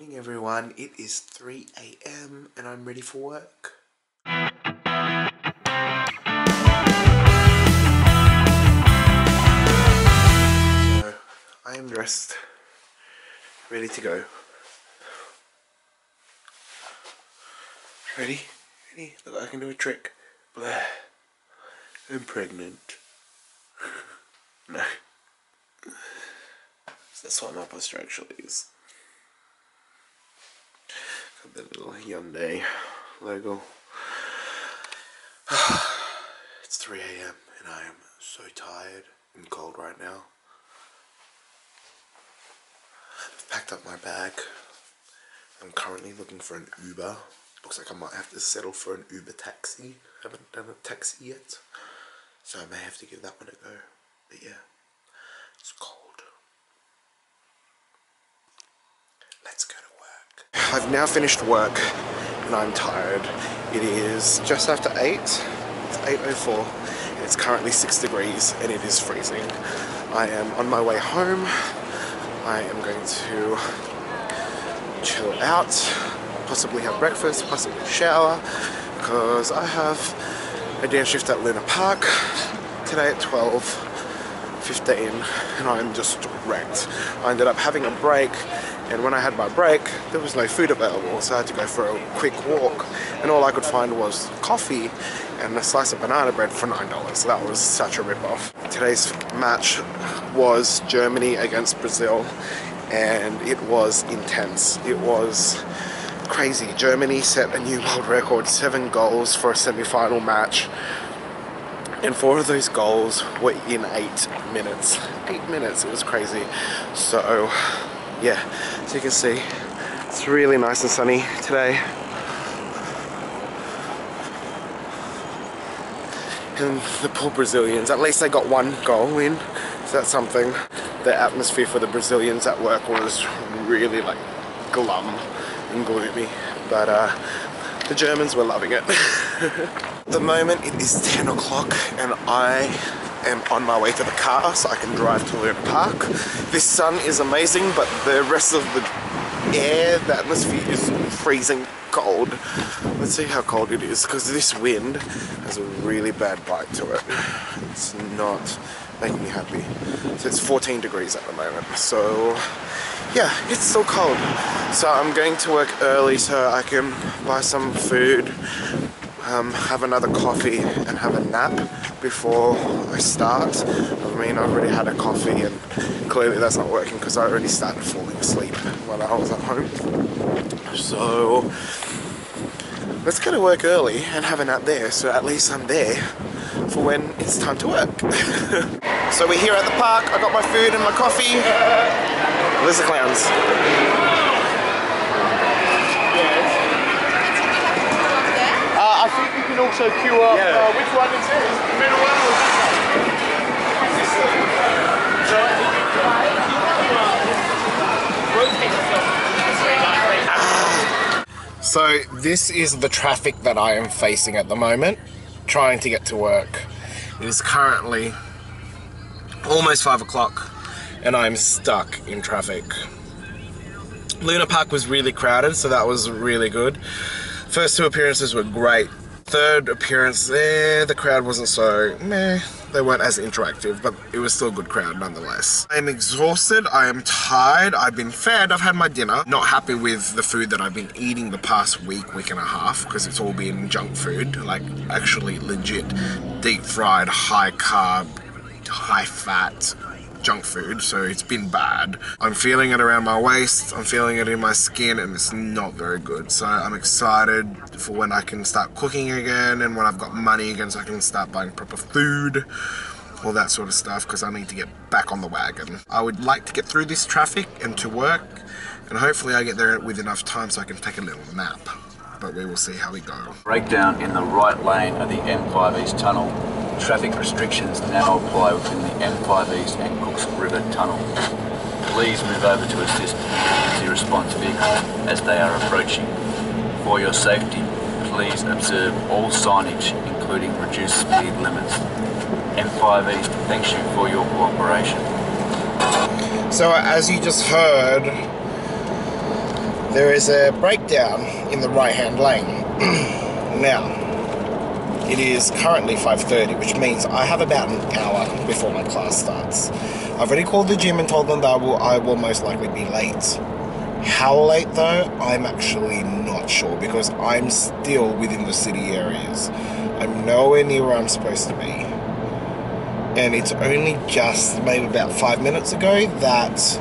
morning everyone, it is 3 a.m. and I'm ready for work. So, I am dressed, ready to go. Ready? Ready? Look, I can do a trick. Blah. I'm pregnant. no. That's what my poster actually is. The little Hyundai logo. it's 3 a.m. and I am so tired and cold right now. I've packed up my bag. I'm currently looking for an Uber. Looks like I might have to settle for an Uber taxi. I haven't done a taxi yet. So I may have to give that one a go. But yeah, it's cold. Let's go to work. I've now finished work and I'm tired. It is just after 8. It's 8.04 and it's currently 6 degrees and it is freezing. I am on my way home. I am going to chill out, possibly have breakfast, possibly shower because I have a dance shift at Luna Park today at 12 15 and I'm just wrecked. I ended up having a break and when I had my break there was no food available so I had to go for a quick walk and all I could find was coffee and a slice of banana bread for $9. That was such a rip-off. Today's match was Germany against Brazil and it was intense. It was crazy. Germany set a new world record, seven goals for a semi-final match. And four of those goals were in eight minutes. Eight minutes, it was crazy. So, yeah, as you can see, it's really nice and sunny today. And the poor Brazilians, at least they got one goal in, so that's something. The atmosphere for the Brazilians at work was really like glum and gloomy, but uh, the Germans were loving it. The moment it is 10 o'clock and I am on my way to the car so I can drive to Luna Park. This sun is amazing but the rest of the air, the atmosphere is freezing cold. Let's see how cold it is because this wind has a really bad bite to it. It's not making me happy. So it's 14 degrees at the moment. So yeah, it's still cold. So I'm going to work early so I can buy some food, um, have another coffee and have a nap before I start. I mean, I've already had a coffee and clearly that's not working because I already started falling asleep while I was at home. So let's go to work early and have a nap there so at least I'm there for when it's time to work. so we're here at the park, I got my food and my coffee. There's the clowns? Uh, I think you can also queue up. Yeah. Uh, which one is it? Is it the middle one or this one? So I So this is the traffic that I am facing at the moment, trying to get to work. It is currently almost five o'clock and I'm stuck in traffic. Luna Park was really crowded, so that was really good. First two appearances were great. Third appearance, eh, the crowd wasn't so meh. They weren't as interactive, but it was still a good crowd nonetheless. I am exhausted, I am tired, I've been fed, I've had my dinner. Not happy with the food that I've been eating the past week, week and a half, because it's all been junk food, like actually legit deep fried, high carb, high fat junk food, so it's been bad. I'm feeling it around my waist, I'm feeling it in my skin, and it's not very good. So I'm excited for when I can start cooking again, and when I've got money again, so I can start buying proper food. All that sort of stuff because I need to get back on the wagon. I would like to get through this traffic and to work, and hopefully, I get there with enough time so I can take a little nap. But we will see how we go. Breakdown in the right lane of the M5 East Tunnel. Traffic restrictions now apply within the M5 East and Cooks River Tunnel. Please move over to assist emergency response vehicles as they are approaching. For your safety, please observe all signage, including reduced speed limits. M5 East thanks you for your cooperation. So, as you just heard, there is a breakdown in the right hand lane. now, it is currently 5.30, which means I have about an hour before my class starts. I've already called the gym and told them that I will, I will most likely be late. How late though, I'm actually not sure because I'm still within the city areas. I'm nowhere near where I'm supposed to be. And it's only just maybe about five minutes ago that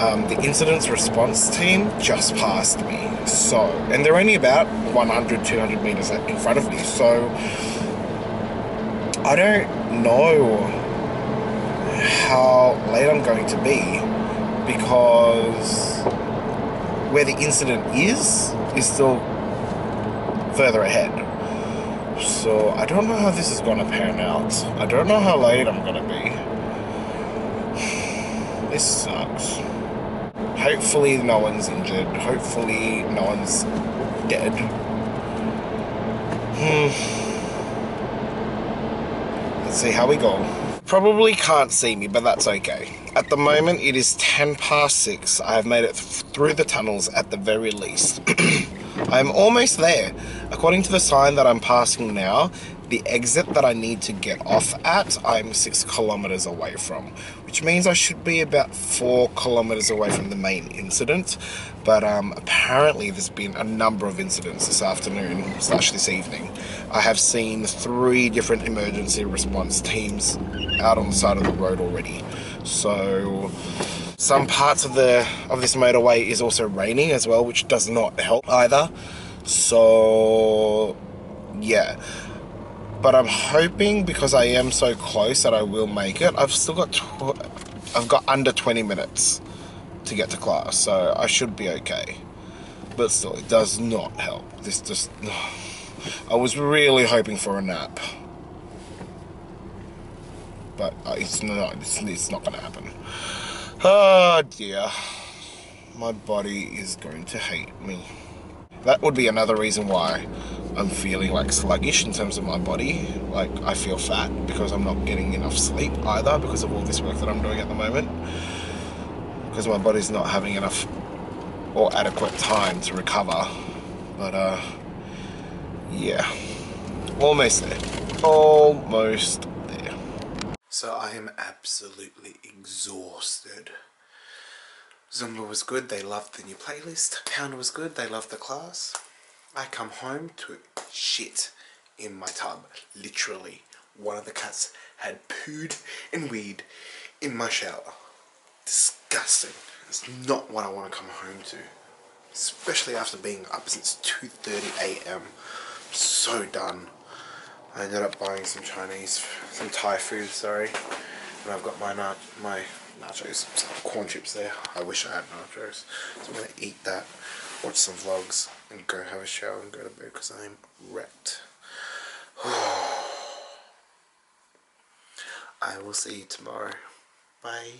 um, the incidents response team just passed me. So, and they're only about 100, 200 meters in front of me. So, I don't know how late I'm going to be because where the incident is is still further ahead. So I don't know how this is going to pan out. I don't know how late I'm going to be. This sucks. Hopefully no one's injured. Hopefully no one's dead. Hmm. Let's see how we go. Probably can't see me, but that's okay. At the moment, it is 10 past 6. I have made it th through the tunnels at the very least. I'm almost there. According to the sign that I'm passing now, the exit that I need to get off at, I'm 6 kilometers away from, which means I should be about 4 kilometers away from the main incident. But um, apparently, there's been a number of incidents this afternoon slash this evening. I have seen three different emergency response teams out on the side of the road already. So some parts of the of this motorway is also raining as well, which does not help either. So yeah. But I'm hoping because I am so close that I will make it. I've still got I've got under 20 minutes to get to class, so I should be okay. But still, it does not help. This just I was really hoping for a nap but uh, it's not it's, it's not gonna happen oh dear my body is going to hate me that would be another reason why I'm feeling like sluggish in terms of my body like I feel fat because I'm not getting enough sleep either because of all this work that I'm doing at the moment because my body's not having enough or adequate time to recover but uh yeah almost there almost there. so I am absolutely exhausted. Zumba was good, they loved the new playlist. Pound was good, they loved the class. I come home to shit in my tub, literally. One of the cats had pooed and weed in my shower. Disgusting. It's not what I want to come home to. Especially after being up since 2.30am. So done. I ended up buying some Chinese, some Thai food, sorry. And I've got my nach my nachos, corn chips there. I wish I had nachos. So I'm going to eat that, watch some vlogs, and go have a shower and go to bed because I'm wrecked. I will see you tomorrow. Bye.